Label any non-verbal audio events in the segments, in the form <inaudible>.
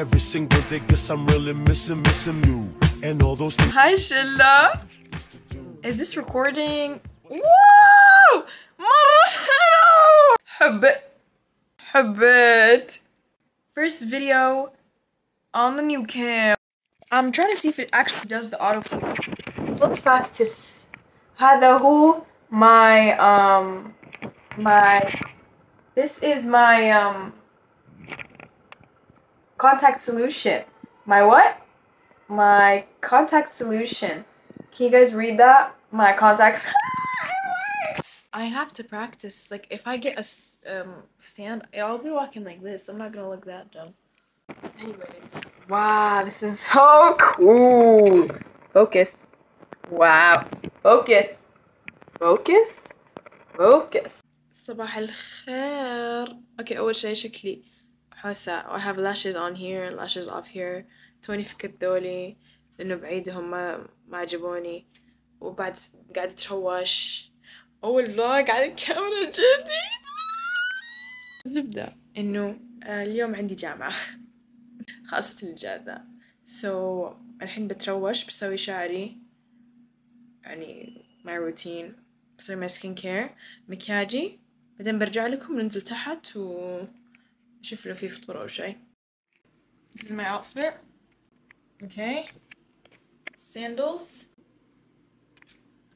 Every single day, guess I'm really missing, missing you. And all those things. Hi, Shilla. Is this recording? Whoa! مرة حلو! حبيت حبيت First video on the new cam. I'm trying to see if it actually does the autofocus. So let's practice. هذا هو my um my this is my um contact solution. My what? My contact solution. Can you guys read that? My contacts. <laughs> it works. I have to practice. Like if I get a s- um stand, I'll be walking like this. I'm not gonna look that dumb. Anyways, wow, this is <laughs> so cool. Focus. Wow. Focus. Focus. Focus. صباح الخير. Okay, أول شي شكلي حاسة I have lashes on here, lashes off here. توني فكت ذولي لأنه بعيدهم ما ما عجبوني. وبعد قاعدة أتروش. أول فلوج على الكاميرا <laughs> الجديدة. زبدة إنه آه، اليوم عندي جامعة. <laughs> خاصة الإجازة. So الحين بتروش بسوي شعري. يعني my routine. بسوي my skin care. مكياجي. بعدين برجع لكم ننزل تحت و نشوف لو في فطور أو شي. This is my outfit. Okay. Sandals.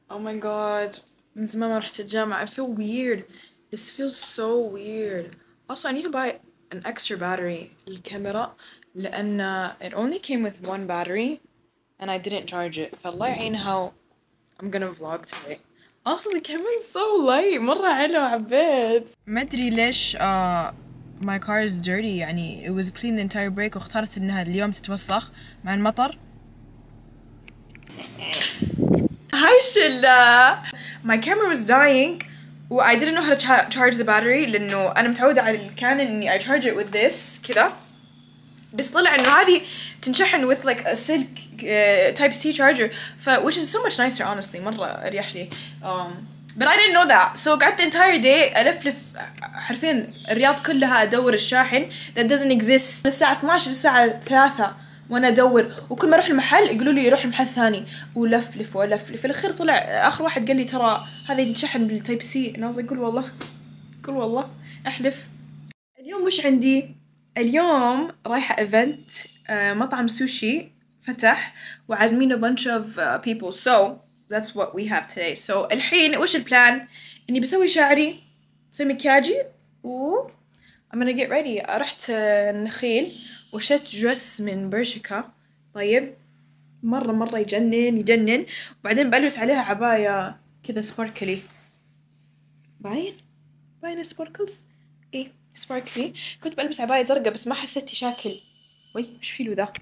Oh my god. من زمان ما رحت الجامعة. I feel weird. This feels so weird. Also, I need to buy an extra battery للكاميرا لأن it only came with one battery and I didn't charge it. فالله يعين how I'm gonna vlog today. Also, the camera is so light. مرة حلو حبيت. ما أدري ليش uh, my car is dirty يعني it was clean the entire break واخترت إنها اليوم تتوسخ مع المطر. Hi Shilla! My camera was dying و I didn't know how to cha- charge the battery لأنه أنا متعودة على الكان إني I charge it with this كذا بس طلع إنه هذه تنشحن with like a silk uh, type C charger ف which is so much nicer honestly مرة أريح لي um, but I didn't know that. So قعدت entire day ألفلف حرفيا الرياض كلها أدور الشاحن that doesn't exist. من الساعة 12 للساعة 3 وأنا أدور. وكل ما أروح المحل يقولوا لي روح محل ثاني. ولفلف في الأخير طلع آخر واحد قال لي ترى هذا ينشحن بالتايب سي. أنا was like قول والله. قول والله. أحلف. اليوم وش عندي؟ اليوم رايحة ايفنت مطعم سوشي فتح وعازمين a bunch of uh, people. So that's what we have today. So الحين وش البلان إني بسوي شعري بسوي مكياجي و I'm gonna get ready. رحت النخيل وشت درس من برشكا طيب. مرة مرة يجنن يجنن. وبعدين بلبس عليها عباية كذا سباركلي باين؟ باين سباركلز إيه سباركلي كنت بلبس عباية زرقاء بس ما حسيت شاكل. وي وش فيلو ذا؟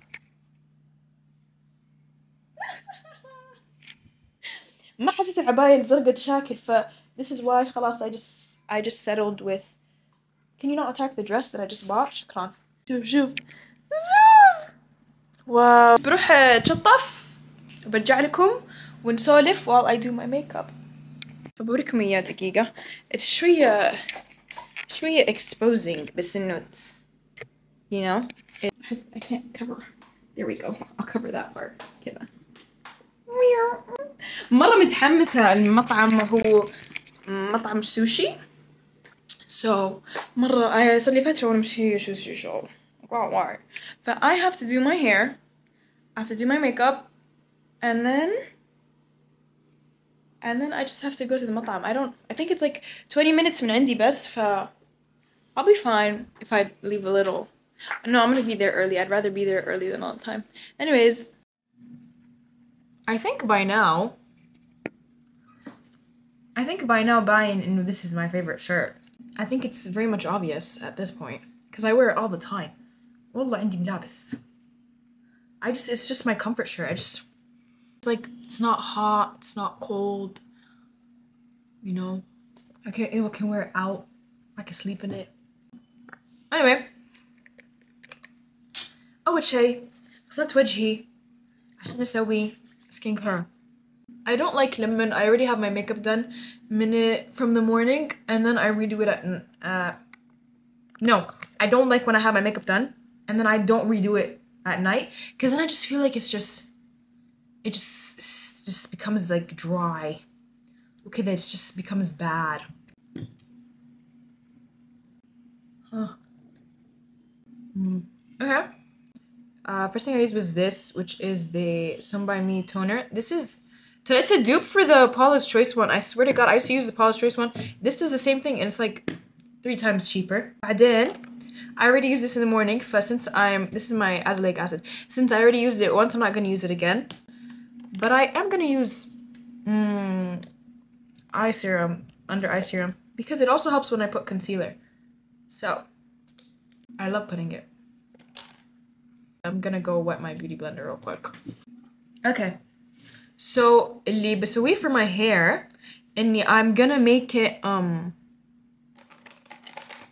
ما حسيت العباية الزرقاء تشاكل ف this is why خلاص I just I just settled with Can you not attack the dress that I just bought? شكرا شوف شوف شوف واو بروح اتشطف وبرجع لكم ونسولف while I do my makeup فبوريكم اياه دقيقة it's شوية شوية exposing بس انه it's you know it has, I can't cover there we go I'll cover that part كذا مرة متحمسة المطعم هو مطعم سوشي So مرة صار لي فترة وأنا مشي سوشي شو wow why ف I have to do my hair I have to do my makeup and then and then I just have to go to the مطعم I don't I think it's like 20 minutes من عندي بس ف I'll be fine if I leave a little no I'm gonna be there early I'd rather be there early than all the time anyways I think by now I think by now buying إنه this is my favorite shirt I think it's very much obvious at this point because I wear it all the time والله عندي ملابس I just it's just my comfort shirt I just it's like it's not hot it's not cold you know I can I can wear it out I can sleep in it anyway أول شيء غسلت وجهي عشان أسوي skin care I don't like lemon. I already have my makeup done minute from the morning and then I redo it at uh no. I don't like when I have my makeup done and then I don't redo it at night because then I just feel like it's just it just just becomes like dry. Okay, then it just becomes bad. Huh. Mm. Okay. Uh, first thing I used was this, which is the Some By Mi toner. This is it's a dupe for the Paula's Choice one. I swear to God, I used to use the Paula's Choice one. This does the same thing, and it's like three times cheaper. I did. I already used this in the morning. First, since I'm this is my azelaic acid. Since I already used it once, I'm not gonna use it again. But I am gonna use mm, eye serum under eye serum because it also helps when I put concealer. So I love putting it. I'm gonna go wet my beauty blender real quick. Okay. So اللي بسويه for my hair إني I'm gonna make it um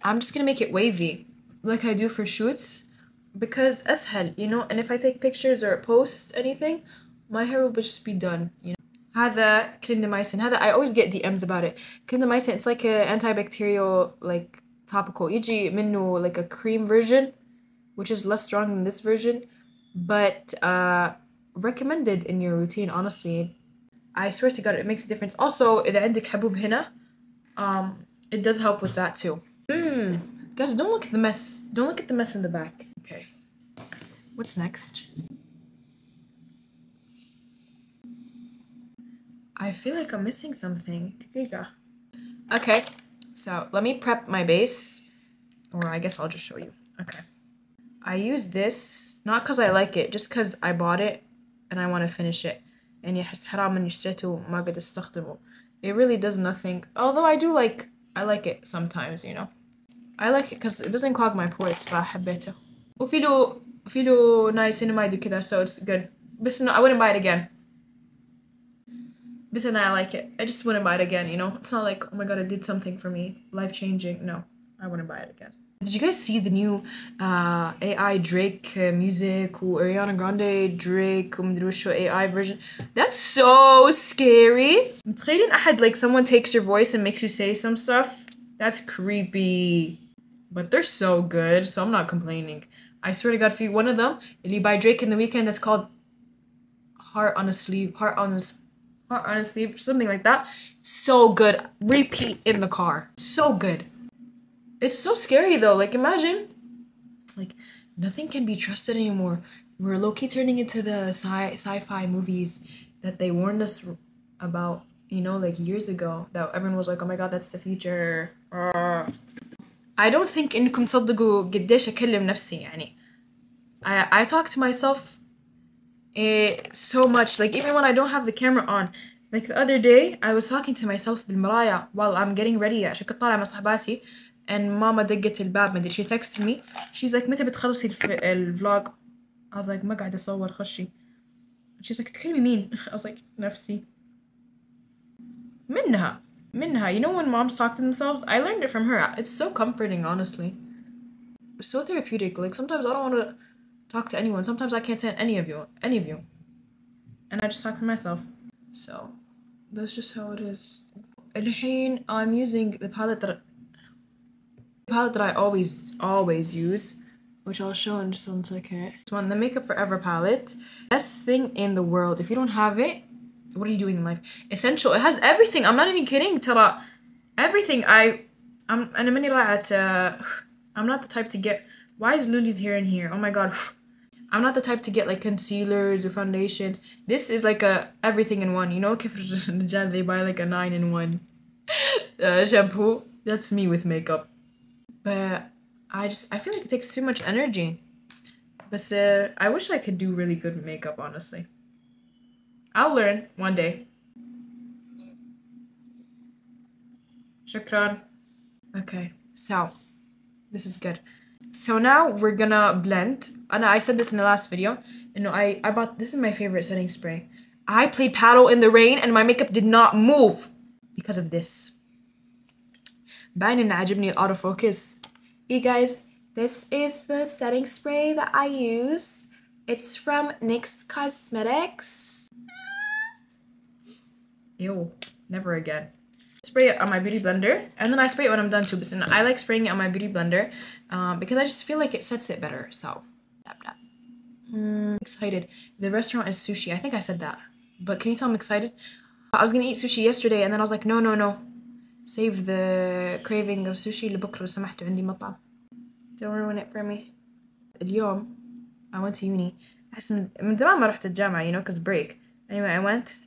I'm just gonna make it wavy like I do for shoots because أسهل you know and if I take pictures or post anything my hair will just be done you know هذا clindamycin هذا I always get DMs about it clindamycin it's like a antibacterial like topical يجي منه like a cream version which is less strong than this version but uh recommended in your routine honestly I swear to god it makes a difference also إذا عندك حبوب هنا um it does help with that too Hmm. guys don't look at the mess don't look at the mess in the back okay what's next I feel like I'm missing something. Here you go. Okay, so let me prep my base, or I guess I'll just show you. Okay. I use this, not because I like it, just because I bought it and I want to finish it. And يحس حرام إني اشتريته وما قد استخدمه. It really does nothing. Although I do like, I like it sometimes, you know. I like it because it doesn't clog my pores فحبيته. وفي له في له niacinamide وكذا so it's good. But no, I wouldn't buy it again. But then I like it. I just wouldn't buy it again, you know? It's not like, oh my god, it did something for me. Life changing. No, I wouldn't buy it again. Did you guys see the new uh, AI Drake uh, music or Ariana Grande Drake umdrusho AI version? That's so scary. i had like someone takes your voice and makes you say some stuff? That's creepy. But they're so good, so I'm not complaining. I swear to God, for you, one of them, you buy Drake in the Weeknd, that's called Heart on a Sleeve, Heart on a Heart on a Sleeve, something like that. So good. Repeat in the car. So good. It's so scary though. Like imagine, like nothing can be trusted anymore. We're low key turning into the sci sci-fi movies that they warned us about. You know, like years ago, that everyone was like, "Oh my god, that's the future." Uh, I don't think إنكم تصدقوا قديش أكلم نفسي يعني. I I talk to myself eh, so much. Like even when I don't have the camera on. Like the other day, I was talking to myself بالمراية while I'm getting ready عشان كنت طالعة مع صحباتي and ماما دقت الباب مدري she texted me she's like متى بتخلصي الف- الفلوج I was like ما قاعدة أصور خشي she's like تكلمي مين <laughs> I was like نفسي منها منها you know when moms talk to themselves I learned it from her it's so comforting honestly it's so therapeutic like sometimes I don't want to talk to anyone sometimes I can't stand any of you any of you and I just talk to myself so that's just how it is الحين I'm using the palette that palette that I always always use, which I'll show in just one second. This one, the Makeup Forever palette. Best thing in the world. If you don't have it, what are you doing in life? Essential. It has everything. I'm not even kidding. ترى everything. I I'm أنا ماني راعت uh, I'm not the type to get. Why is Luli's here and here? Oh my god. <sighs> I'm not the type to get like concealers or foundations. This is like a everything in one. You know, <laughs> كيف الرجال they buy like a nine in one uh, shampoo. That's me with makeup but I just I feel like it takes too much energy. But uh, I wish I could do really good makeup, honestly. I'll learn one day. Shukran. Okay, so this is good. So now we're gonna blend. And I said this in the last video. You know, I, I bought this is my favorite setting spray. I played paddle in the rain and my makeup did not move because of this. باين ان عجبني الاوتوفوكس You guys, this is the setting spray that I use. It's from NYX Cosmetics. Ew, never again. This spray it on my beauty blender and then I spray it when I'm done too. But then I like spraying it on my beauty blender um, because I just feel like it sets it better. So, mm, excited. The restaurant is sushi. I think I said that. But can you tell I'm excited? I was gonna eat sushi yesterday and then I was like, no, no, no. Save the craving of sushi لبكرة لو سمحتوا عندي مطعم. Don't ruin it for me. اليوم I went to uni. أحس من من زمان ما رحت الجامعة you know cause break. Anyway, I went.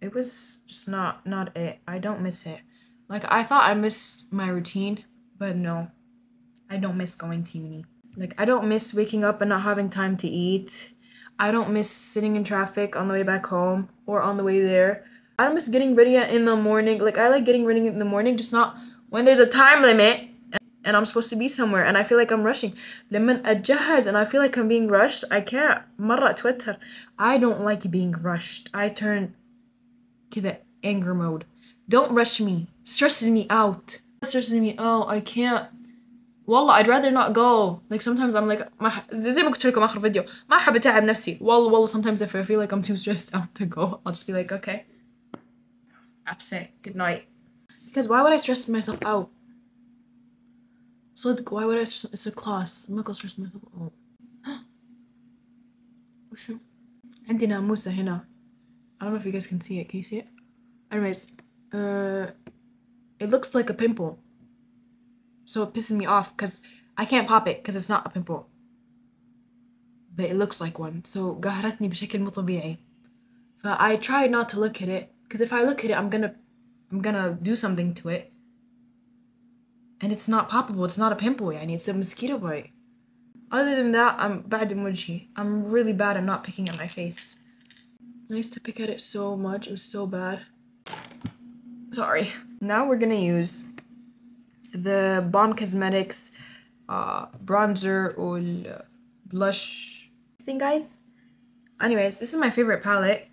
It was just not not it. I don't miss it. Like I thought I missed my routine, but no. I don't miss going to uni. Like I don't miss waking up and not having time to eat. I don't miss sitting in traffic on the way back home or on the way there. I don't miss getting ready in the morning. Like I like getting ready in the morning, just not when there's a time limit and I'm supposed to be somewhere and I feel like I'm rushing. لما أتجهز and I feel like I'm being rushed, I can't. مرة أتوتر. I don't like being rushed. I turn to the anger mode. Don't rush me. Stresses me out. Stresses me out. I can't. والله I'd rather not go. Like sometimes I'm like ما ح... زي ما قلت لكم آخر فيديو ما أحب أتعب نفسي. والله والله sometimes if I feel like I'm too stressed out <laughs> to go, I'll just be like okay. Upset. Good night. Because why would I stress myself out? صدق why would I stress it's a class ما أقدر stress myself out وشو عندي ناموسة هنا I don't know if you guys can see it can you see it anyways uh it looks like a pimple so it pisses me off because I can't pop it because it's not a pimple but it looks like one so قهرتني بشكل مو طبيعي ف I try not to look at it because if I look at it, I'm gonna I'm gonna do something to it. And it's not poppable, it's not a pimple I need some mosquito bite. Other than that, I'm bad at emoji. I'm really bad at not picking at my face. I used to pick at it so much, it was so bad. Sorry. Now we're gonna use the Bomb Cosmetics uh, bronzer or blush thing, guys. Anyways, this is my favorite palette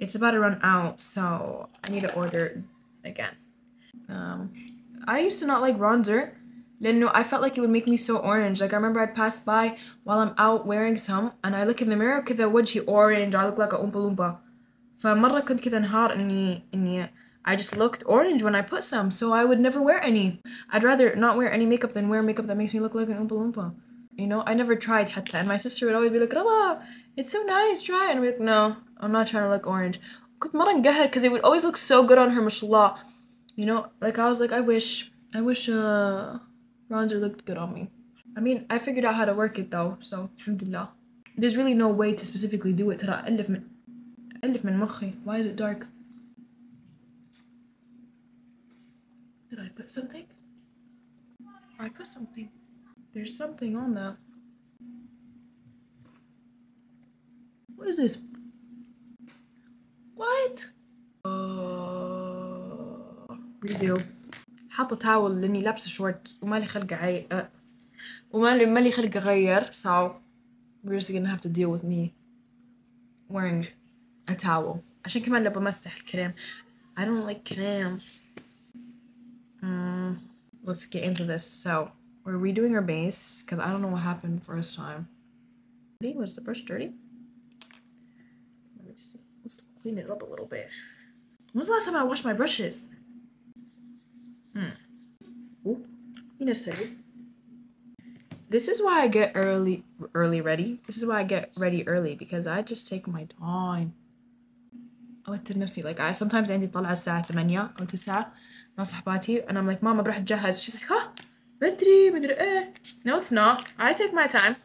it's about to run out, so I need to order again. Um, I used to not like bronzer. Then I felt like it would make me so orange. Like I remember I'd pass by while I'm out wearing some and I look in the mirror كذا وجهي orange I look like a Oompa Loompa. فمرة كنت كذا انهار اني اني I just looked orange when I put some so I would never wear any. I'd rather not wear any makeup than wear makeup that makes me look like an Oompa Loompa. You know, I never tried Hatta, and my sister would always be like "Ruba." it's so nice try it and I'm like no I'm not trying to look orange كنت مرة انقهر because it would always look so good on her ما شاء الله you know like I was like I wish I wish uh bronzer looked good on me I mean I figured out how to work it though so alhamdulillah there's really no way to specifically do it ترى ألف من ألف من مخي why is it dark did I put something I put something there's something on that what is this what uh, review حاطة تاول لاني لابسة شورت ومالي خلق عي أه. ومالي مالي خلق اغير so we're just gonna have to deal with me wearing a towel عشان كمان لو بمسح الكريم I don't like كريم mm, let's get into this so we're redoing our base because I don't know what happened first time was the brush dirty clean it up a little bit when was the last time I washed my brushes Hmm. Ooh, This is why I get early early ready. This is why I get ready early because I just take my time. أوتر نفسي like I sometimes عندي طلعة الساعة 8 أو 9 مع صحباتي and I'm like ماما بروح أتجهز she's like ها بدري مدري إيه no it's not I take my time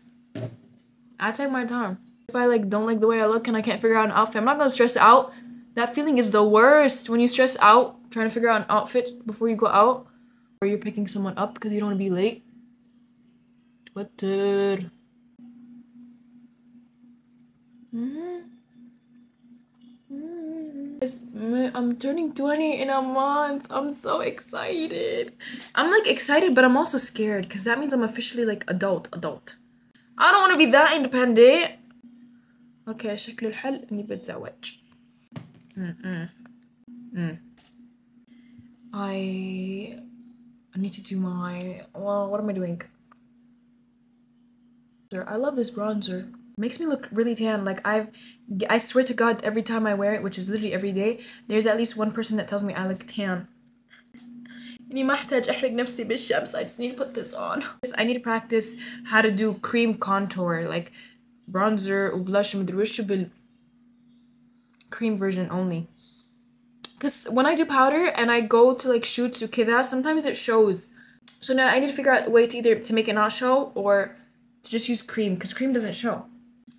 I take my time if I like don't like the way I look and I can't figure out an outfit I'm not gonna stress out that feeling is the worst when you stress out trying to figure out an outfit before you go out or you're picking someone up because you don't want to be late. Twitter. Mm-hmm. I'm turning 20 in a month. I'm so excited. I'm like excited, but I'm also scared because that means I'm officially like adult, adult. I don't want to be that independent. Okay, شكله الحل اني بتزوج. Mm-mm. Mm. I I need to do my well what am I doing? I love this bronzer. It makes me look really tan. Like I've I swear to God every time I wear it, which is literally every day, there's at least one person that tells me I look tan. إني ما أحتاج أحرق نفسي بالشمس I just need to put this on I need to practice how to do cream contour like bronzer وبlush ومدري وش بال cream version only because when I do powder and I go to like shoots وكذا sometimes it shows so now I need to figure out a way to either to make it not show or to just use cream because cream doesn't show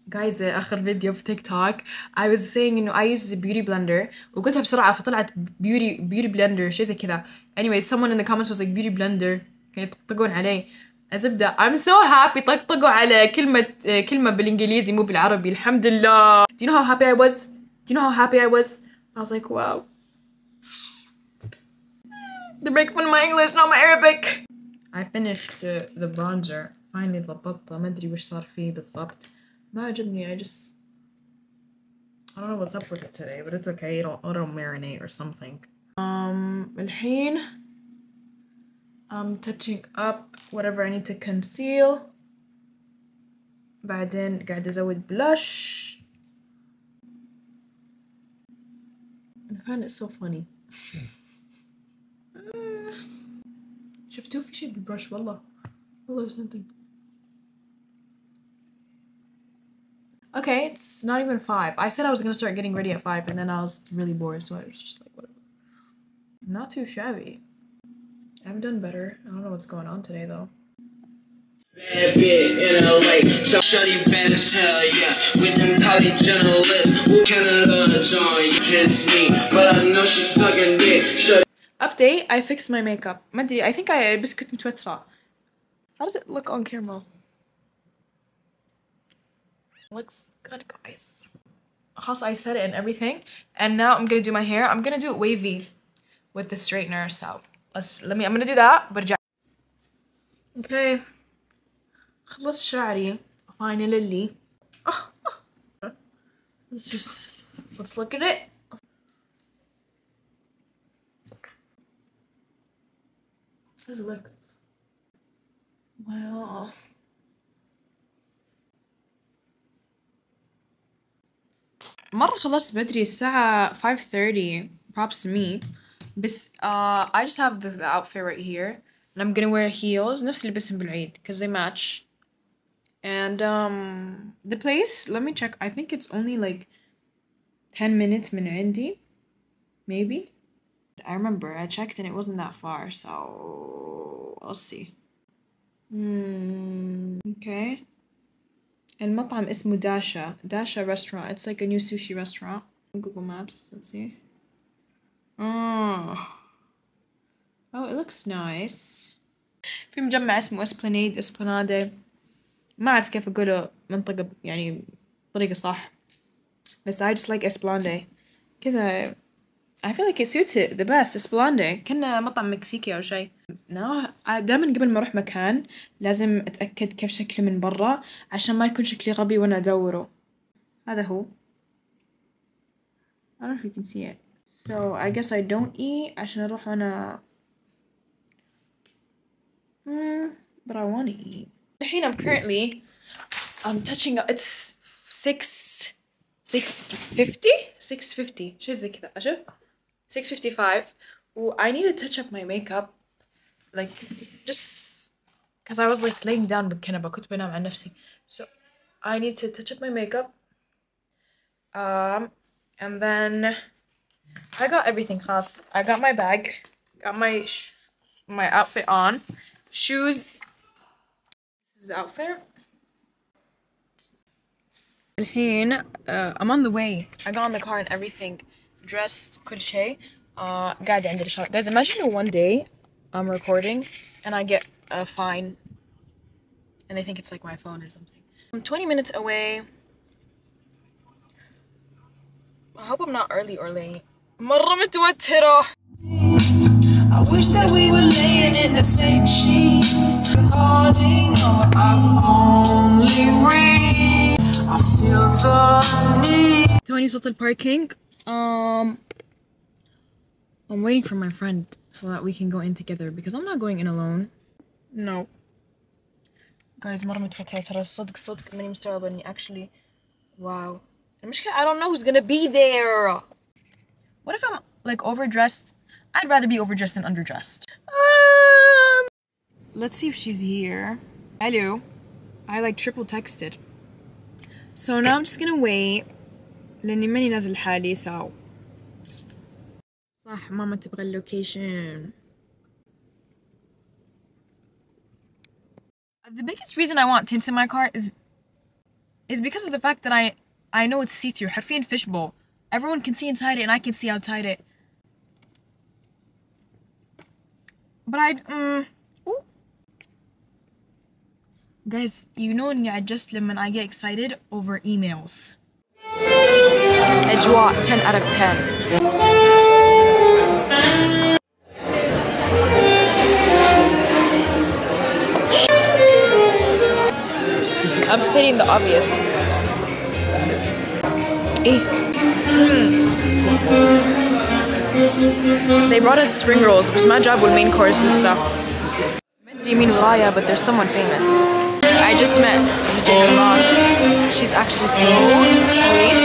guys ده اخر فيديو في تيك توك I was saying انه I use a beauty blender وقلتها بسرعة فطلعت beauty beauty blender شيء زي كذا anyway someone in the comments was like beauty blender كانوا يطقطقون علي الزبدة I'm so happy طقطقوا على كلمة كلمة بالانجليزي مو بالعربي الحمد لله do you know how happy I was do you know how happy I was I was like wow they're making fun of my English not my Arabic I finished uh, the bronzer finally ضبطته ما ادري وش صار فيه بالضبط ما عجبني I just I don't know what's up with it today but it's okay it'll it'll marinate or something um الحين I'm touching up whatever I need to conceal بعدين قاعدة أزود blush I find it so funny شفتوه في شي بالبرش والله والله something Okay, it's not even five. I said I was gonna start getting ready at five, and then I was really bored, so I was just like, whatever. Not too shabby. I've done better. I don't know what's going on today, though. Bad bitch in LA, so shorty bad as hell, yeah. With them tidy journalists, who Canada join? You kiss me, but I know she's sucking dick. Shorty Update, I fixed my makeup. ما أدري, I think I بس كنت متوترة. How does it look on camera? Looks good, guys. خلاص, I said it and everything. And now I'm gonna do my hair. I'm gonna do it wavy with the straightener, so let's, let me, I'm gonna do that, برجع. Okay. خلص شعري. Finally. Oh, oh. Let's just, let's look at it. It look? Well, مرة خلصت بدري الساعة 5:30 props to me بس uh, I just have the, the outfit right here and I'm gonna wear heels نفس اللي لبسهم بالعيد cause they match and um the place let me check I think it's only like 10 minutes من عندي maybe I remember I checked and it wasn't that far so I'll see Hmm. okay المطعم اسمه داشا داشا restaurant it's like a new sushi restaurant Google Maps let's see Oh oh it looks nice. في مجمع اسمه اسبلانيد اسبلانادي ما أعرف كيف أقوله منطقة يعني طريقة صح. بس I just like اسبلاندي كذا I feel like it suits it the best اسبلاندي كنا مطعم مكسيكي أو شي no دائما قبل ما أروح مكان لازم أتأكد كيف شكله من برا عشان ما يكون شكلي غبي وأنا أدوره. هذا هو. I don't know if you can see it. so I guess I don't eat عشان أروح وأنا Hmm, but I want to eat الحين I'm currently I'm touching up it's six six fifty six fifty شي زي كذا أشوف 6.55 و I need to touch up my makeup like just because I was like laying down بالكنبة كنت بنام عن نفسي so I need to touch up my makeup um and then I got everything خلاص I got my bag got my sh- my outfit on shoes this is the outfit الحين uh, I'm on the way I got on the car and everything dressed كل شيء uh, قاعدة عند الإشارة guys imagine one day I'm recording and I get a fine and they think it's like my phone or something I'm 20 minutes away I hope I'm not early or late مرة متوترة I wish that we were laying in the same sheets. Holding on, I only read. I feel the need. توني وصلت الباركينج um I'm waiting for my friend so that we can go in together because I'm not going in alone no guys مرة متوترة ترى الصدق صدق ماني مستوعبة اني actually wow المشكلة I don't know who's gonna be there what if I'm like overdressed I'd rather be overdressed than underdressed let's see if she's here. Hello. I like triple texted. So now I'm just gonna wait لاني ماني نازل حالي so صح ماما تبغى اللوكيشن The biggest reason I want tints in my car is is because of the fact that I I know it's see-through حرفيا fishbowl everyone can see inside it and I can see outside it but I mm, ooh. guys you know اني عجزت لما I get excited over emails أجواء 10 out of 10 I'm stating the obvious. Eh. They brought us spring rolls. It was my job with main course and stuff. You mean Raya, but there's someone famous. I just met Jane Long. She's actually so sweet.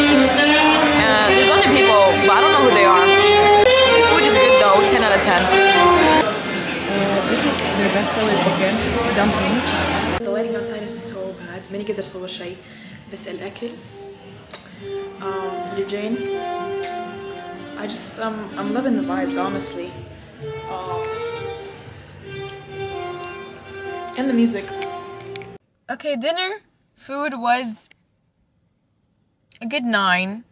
And there's other people, but I don't know who they are. Food is good though, 10 out of 10. this is the best seller chicken dumplings. The lighting outside is so bad. ماني قادر اصور شيء بس الاكل um, لجين I just um I'm loving the vibes honestly. Um, and the music. Okay, dinner food was a good nine.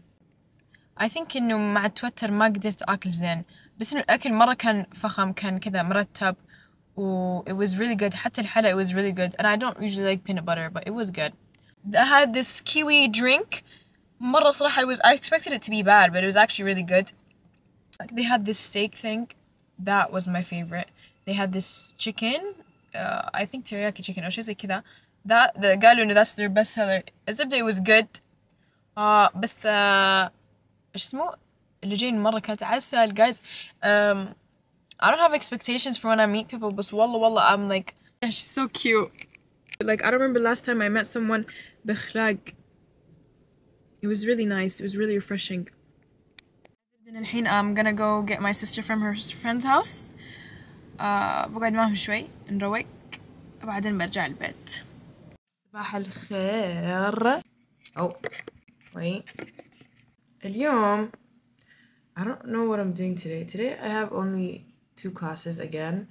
I think انه مع تويتر ما قدرت اكل زين بس انه الاكل مرة كان فخم كان كذا مرتب و it was really good حتى الحلا it was really good and I don't usually like peanut butter but it was good I had this kiwi drink مرة صراحة it was I expected it to be bad but it was actually really good like they had this steak thing that was my favorite they had this chicken uh, I think teriyaki chicken أو شيء زي كذا that the قالوا إنه that's their best seller الزبدة it was good uh, بس uh, ايش اسمه اللي جايين مرة كانت عسل guys um, I don't have expectations for when I meet people بس والله والله I'm like yeah, she's so cute like I don't remember last time I met someone بأخلاق it was really nice it was really refreshing then الحين I'm gonna go get my sister from her friend's house uh, بقعد معهم شوي نروق وبعدين برجع البيت صباح الخير oh wait اليوم I don't know what I'm doing today. Today I have only two classes again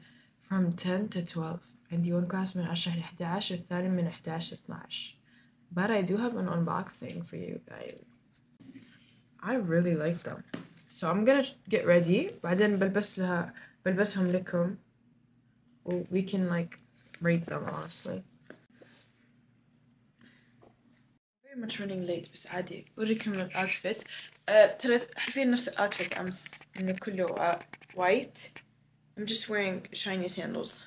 from 10 to 12. عندي one class من 10 ل 11 والثاني من 11 ل 12. But I do have an unboxing for you guys. I really like them. So I'm gonna get ready بعدين بلبس لها بلبسهم لكم و we can like rate them honestly. very much running late بس عادي أوريكم الأوتفيت uh, ترى حرفيا نفس الأوتفيت أمس إنه كله uh, white I'm just wearing shiny sandals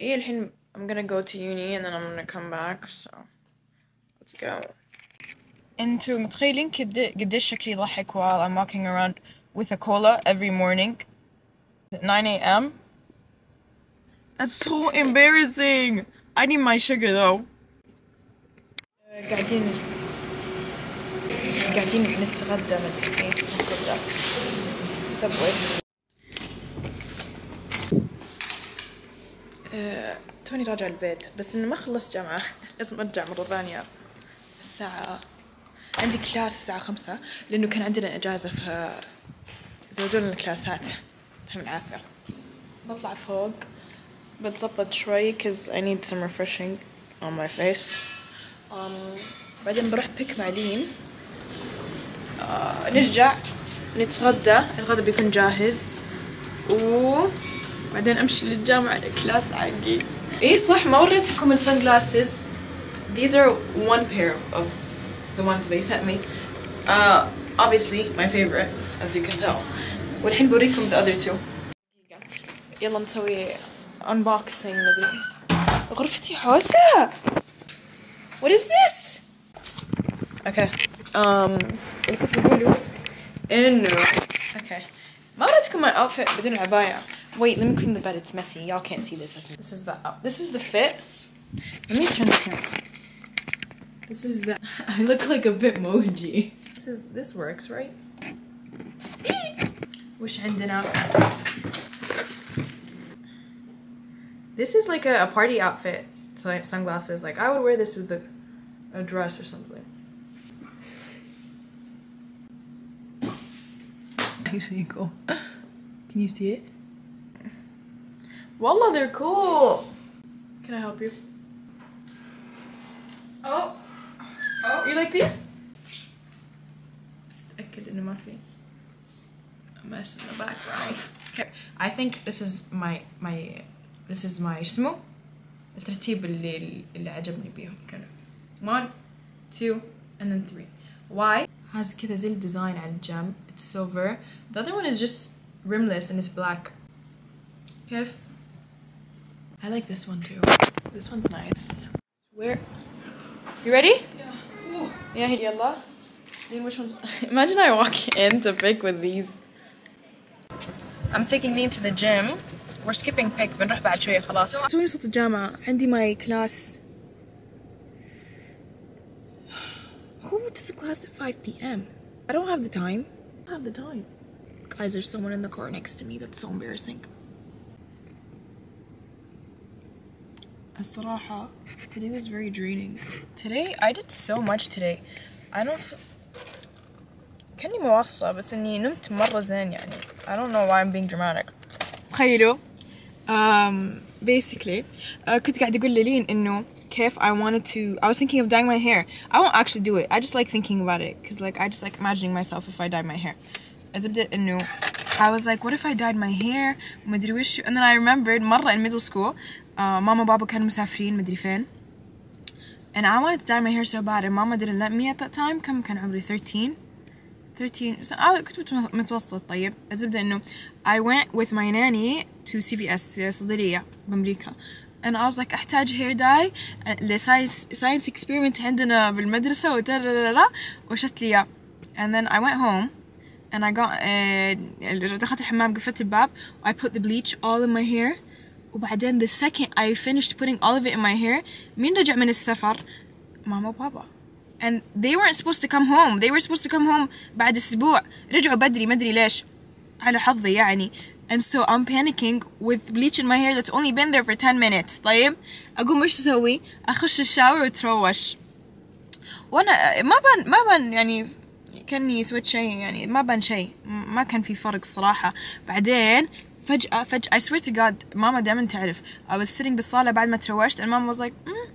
إيه الحين I'm gonna go to uni and then I'm gonna come back so let's go انتوا متخيلين قد قديش شكلي يضحك while I'm walking around with a cola every morning at 9 a.m. That's so embarrassing. I need my sugar though. قاعدين قاعدين نتغدى مدري ايه نتغدى سبوي أه، توني راجع البيت بس انه ما خلصت جامعة لازم ارجع مرة ثانية الساعة عندي كلاس الساعة خمسة لأنه كان عندنا إجازة ف زودوا لنا الكلاسات. يعطيهم العافية. بطلع فوق بتظبط شوي cause I need some refreshing on my face. um, بعدين بروح بيك مع لين آه نرجع نتغدى. الغدا بيكون جاهز. و بعدين أمشي للجامعة الكلاس حقي إيه صح ما وريتكم السن جلاسز these are one pair of the ones they sent me uh, obviously my favorite as you can tell والحين بوريكم the other two يلا نسوي unboxing مدري غرفتي حوسة What is this? Okay. Um, اللي كنت بقوله إنه okay. ما وريتكم my outfit بدون عباية. Wait, let me clean the bed. It's messy. Y'all can't see this. This is the this is the fit. Let me turn this on. This is the. <laughs> I look like a bitmoji. This is this works right. وش عندنا? This is like a, a party outfit. So sunglasses. Like I would wear this with a, a dress or something. Actually, cool. Can you see it? Wallah, they're cool. Can I help you? Oh. Oh. You like these? Just أكد إنه ما في mess in the background. Okay. I think this is my my this is my شو اسمه الترتيب اللي اللي عجبني بيهم كانوا 1 2 and then 3 why has كذا زي الديزاين على الجنب it's silver the other one is just rimless and it's black كيف I like this one too this one's nice where you ready yeah yeah يلا Lean, which one's <laughs> imagine I walk in <laughs> to pick with these I'm taking Lean to the gym we're skipping pick بنروح بعد شوية خلاص توني وصلت الجامعة عندي my class <sighs> Who does a class at 5 p.m.? I don't have the time. I don't have the time. Guys, there's someone in the car next to me. That's so embarrassing. الصراحة today was very draining. Today I did so much today. I don't f... كاني مواصلة بس اني نمت مرة زين يعني. I don't know why I'm being dramatic. تخيلوا um, basically uh, كنت قاعدة أقول للين إنه كيف I wanted to I was thinking of dyeing my hair I won't actually do it I just like thinking about it because like I just like imagining myself if I dyed my hair الزبدة إنه I was like what if I dyed my hair ومدري وش and then I remembered مرة in middle school uh, ماما وبابا كانوا مسافرين مدري فين and I wanted to dye my hair so bad and mama didn't let me at that time كم كان عمري 13 13 so آه كنت مت- متوسط طيب الزبدة إنه I went with my nanny to CVS صيدلية بأمريكا and I was like أحتاج hair dye لساينس science experiment عندنا بالمدرسة وترى وشت لي إياه and then I went home and I got uh, دخلت الحمام قفلت الباب I put the bleach all in my hair وبعدين the second I finished putting all of it in my hair مين رجع من السفر ماما وبابا and they weren't supposed to come home they were supposed to come home بعد أسبوع رجعوا بدري ما أدري ليش على حظي يعني and so I'm panicking with bleach in my hair that's only been there for 10 minutes طيب أقوم إيش أسوي أخش الشاور وتروش وأنا ما بان ما بان يعني كاني سويت شيء يعني ما بان شيء ما كان في فرق صراحة بعدين فجأة فجأة I swear to God ماما دائما تعرف. I was sitting بالصالة بعد ما تروشت and ماما was like mm,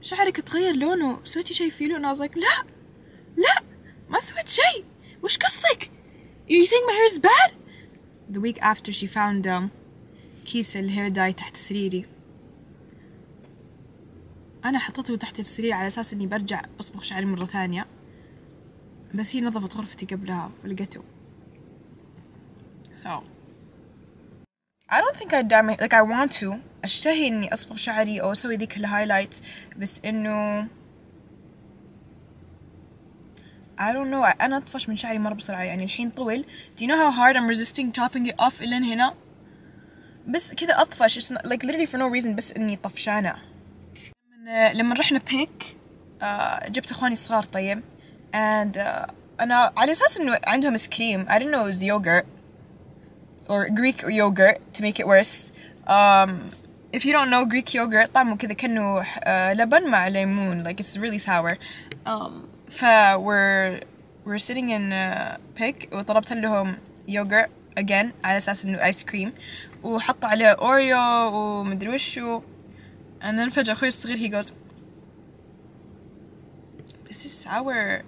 شعرك تغير لونه سويتي شيء فيه لونه. I was like لا لا ما سويت شيء وش قصدك Are you saying my hair is bad? The week after she found um, كيس الهير داي تحت سريري. أنا حطيته تحت السرير على أساس إني برجع أصبغ شعري مرة ثانية. بس هي نظفت غرفتي قبلها فلقيته. So I don't think dye my like I want to. أشتهي إني أصبغ شعري أو أسوي ذيك الهايلايتس بس إنه I don't know. أنا أطفش من شعري مرة بسرعة يعني الحين طول Do you know how hard I'm resisting chopping it off الين هنا؟ بس كذا أطفش. It's not, like literally for no reason بس إني طفشانة. لما لما رحنا بيك آه جبت إخواني الصغار طيب. And آه أنا على أساس إنه عندهم ايس كريم I didn't know it was yogurt. or Greek yogurt to make it worse. Um, if you don't know Greek yogurt طعمه كذا كأنه uh, لبن مع ليمون like it's really sour. Um, ف we're we're sitting in uh, pick وطلبت لهم yogurt again على أساس إنه ice cream وحطوا عليه أوريو ومدري وشو and then فجأة أخوي الصغير he goes this is sour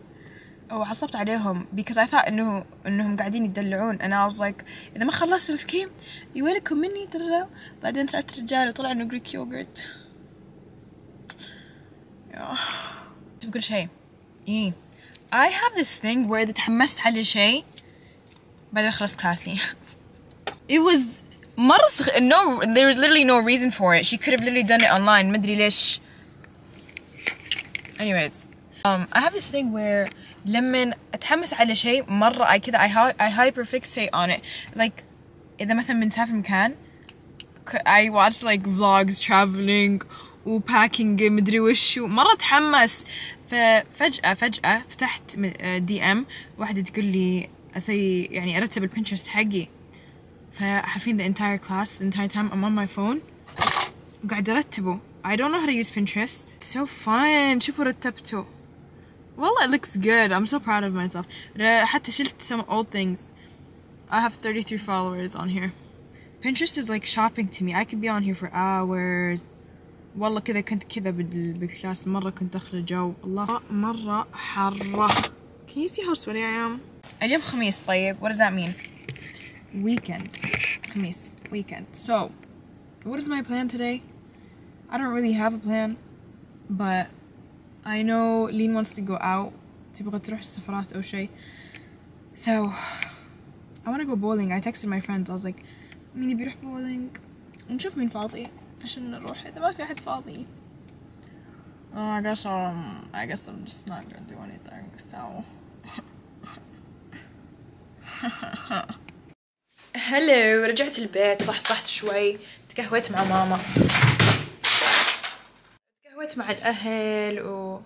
وعصبت عليهم because I thought انه انهم قاعدين يدلعون and I was like اذا ما خلصتوا السكيم يويلكم مني ترى بعدين سألت رجال وطلع انه جريك يوغرت بقول شيء ايه I have this thing where اذا تحمست على شيء بعدين خلص كلاسي it was مرة سخ... no there was literally no reason for it she could have literally done it online مدري ليش anyways um, I have this thing where لما أتحمس على شيء مرة I كذا hy- I hyperfixate on it. Like إذا مثلا بنسافر مكان I watch like vlogs traveling وباكينج مدري وشو مرة أتحمس. ففجأة فجأة فتحت دي ام واحدة تقول لي أسوي يعني أرتب البنترست حقي. فحرفين the entire class the entire time I'm on my phone وقاعد أرتبه. I don't know how to use Pinterest. It's so fun. شوفوا رتبته. والله it looks good I'm so proud of myself ر- حتى شلت some old things I have 33 followers on here Pinterest is like shopping to me I could be on here for hours والله كذا كنت كذا بال- بالكلاس مرة كنت أخرج جو الله مرة حرة Can you see how sweaty I am? اليوم خميس طيب What does that mean? Weekend خميس weekend So what is my plan today? I don't really have a plan but I know Lean wants to go out تبغى تروح السفرات أو شيء So I want to go bowling I texted my friends I was like مين يبي يروح bowling ونشوف مين فاضي عشان نروح إذا ما في أحد فاضي Oh, I guess um, I guess I'm just not gonna do anything. So. <laughs> هلو رجعت البيت صحصحت شوي تقهويت مع ماما تقهويت مع الأهل و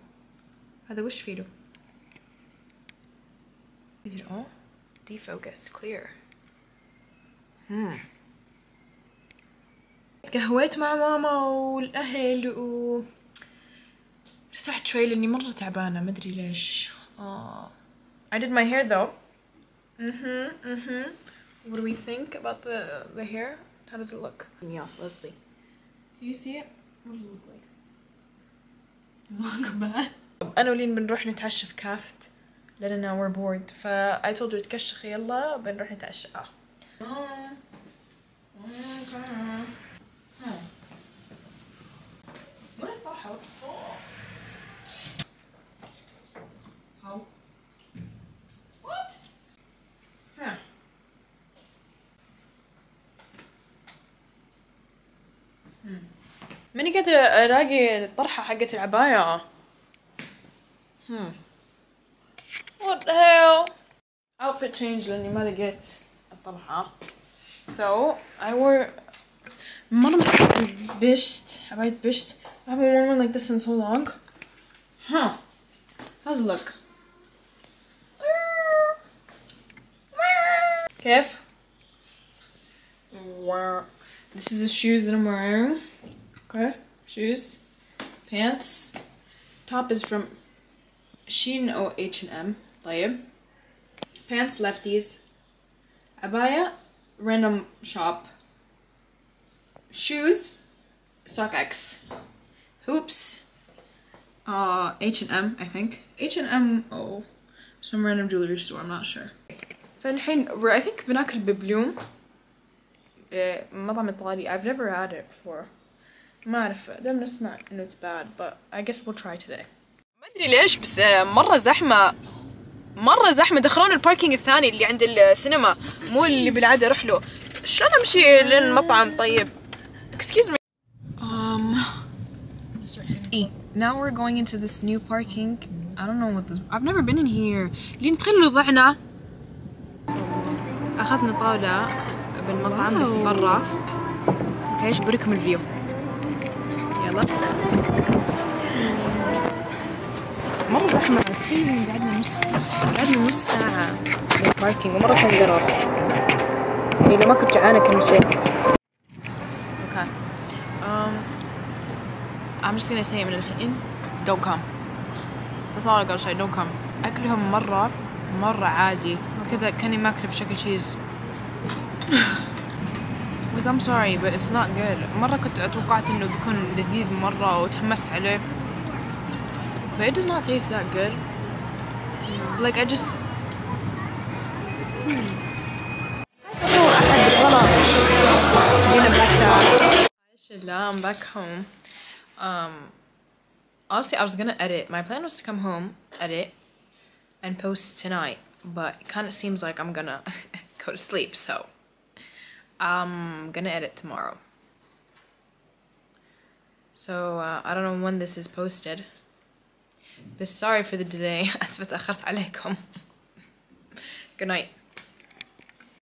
هذا وش فيه له؟ Is it all? Defocus, clear. Hmm. تقهويت مع ماما والأهل و ارتحت شوي لأني مرة تعبانة مدري ليش. آه. I did my hair though. Mhm, mhm. What do we think about the the hair? How does it look? Yeah, let's see. Do you see it? What does it look like? أنا ولين بنروح نتعشى في كافت لأننا we're bored ف I told تكشخي يلا بنروح نتعشى. آه. What the hell? How? What? Huh. ماني قادرة ألاقي الطرحة حقت العباية. Hmm. What the hell? Outfit change لأني ما لقيت الطرحة. So I wore مرة متأكدة بشت عباية بشت. I haven't worn one like this in so long. Huh. How's it look? كيف؟ Wow. This is the shoes that I'm wearing. Okay. Shoes. Pants. Top is from Shein or H&M. طيب. Pants lefties. Abaya. Random shop. Shoes. StockX. Hoops. Uh, H&M, I think. H&M, oh. Some random jewelry store, I'm not sure. فالحين we're, I think بناكل ببلوم مطعم ايطالي I've never had it before ما أعرف دائما نسمع إنه it's bad but I guess we'll try today. ما أدري ليش بس آه، مرة زحمة. مرة زحمة. دخلون الباركينج الثاني اللي عند السينما مو اللي بالعادة أروح له. شلون أمشي للمطعم؟ طيب. Excuse me. Um E. Now we're going into this new parking. I don't know what this I've never been in here. لين تخيلوا ضعنا. أخذنا طاولة بالمطعم بس برا. أوكي إيش بوريكم الفيو مرة زحمة تخيل قعدنا نص قعدنا نص ساعة. في الباركينج ومرة كان قرف يعني لو ما كنت جعانة كان مشيت. أوكي um, I'm just gonna say من الحين don't come. That's all I gotta say. Don't come. أكلهم مرة مرة عادي. كذا كأني ماكله بشكل تشيز <laughs> like I'm sorry but it's not good مرة كنت أتوقعت إنه بيكون لذيذ مرة وتحمست عليه but it does not taste that good like I just I'm back home um honestly I was gonna edit my plan was to come home edit and post tonight, but it kind of seems like I'm gonna <laughs> go to sleep, so I'm gonna edit tomorrow. So uh, I don't know when this is posted, but sorry for the delay. <laughs> أسفة تأخرت عليكم. <laughs> Good night.